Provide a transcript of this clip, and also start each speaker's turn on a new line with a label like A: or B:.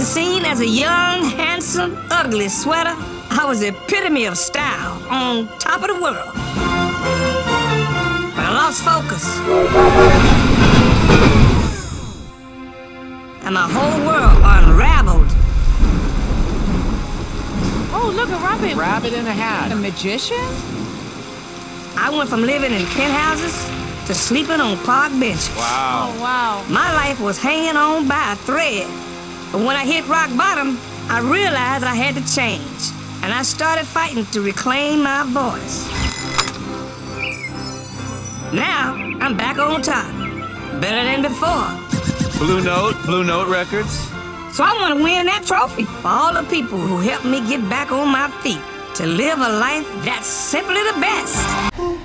A: the scene as a young, handsome, ugly sweater. I was the epitome of style on top of the world. But I lost focus. And my whole world unraveled.
B: Oh, look, a rabbit.
C: Rabbit in a hat.
B: A magician?
A: I went from living in penthouses to sleeping on park benches.
C: Wow.
B: Oh, wow.
A: My life was hanging on by a thread. But when I hit rock bottom, I realized I had to change. And I started fighting to reclaim my voice. Now, I'm back on top. Better than before.
C: Blue Note, Blue Note Records.
A: So I want to win that trophy for all the people who helped me get back on my feet to live a life that's simply the best.